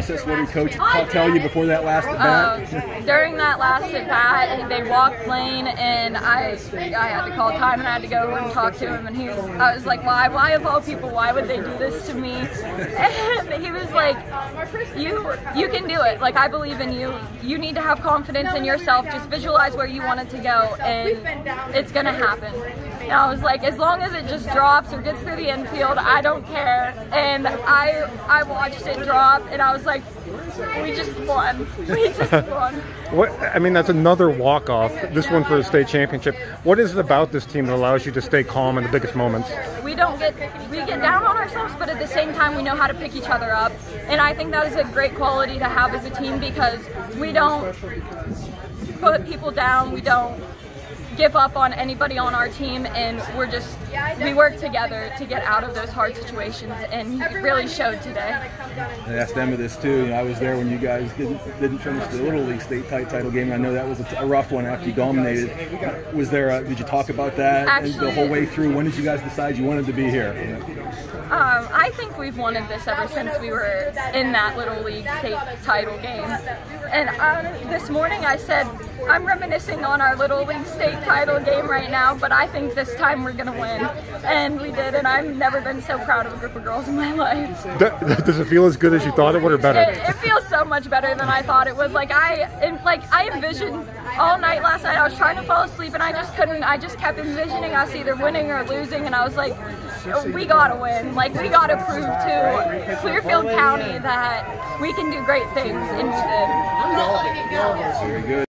process? What did coach tell you before that last at bat? Uh, during that last at bat, they walked lane, and I I had to call time, and I had to go and talk to him, and he was I was like, why why of all people, why would they do this to me? And he was like, you you can do it. Like I believe in you. You need to have confidence in yourself. Just visualize where you want it to go, and it's gonna happen. And I was like, as long as it just drops or gets through the infield, I don't care. And I I watched it drop, and I was like, we just won. We just won. What I mean, that's another walk off. This one for the state championship. What is it about this team that allows you to stay calm in the biggest moments? We don't get we get down on ourselves, but at the same time, we know how to pick each other up. And I think that is a great quality to have as a team because we don't put people down. We don't give up on anybody on our team and we're just we work together to get out of those hard situations and it really showed today. I asked Emma this too. You know, I was there when you guys didn't didn't finish the Little League state title game. I know that was a, rough one after you dominated. Was there? A, did you talk about that Actually, the whole way through? When did you guys decide you wanted to be here? Um, I think we've wanted this ever since we were in that Little League state title game. And uh, this morning I said, I'm reminiscing on our Little League state title game right now, but I think this time we're going to win. And we did, and I've never been so proud of a group of girls in my life. Does it feel as good as you thought it would or better? It, it feels so much better than I thought it would. Like I, like I envisioned all night last night, I was trying to fall asleep and I just couldn't, I just kept envisioning us either winning or losing and I was like, we gotta win. Like we gotta prove to Clearfield County that we can do great things and we did. Very good.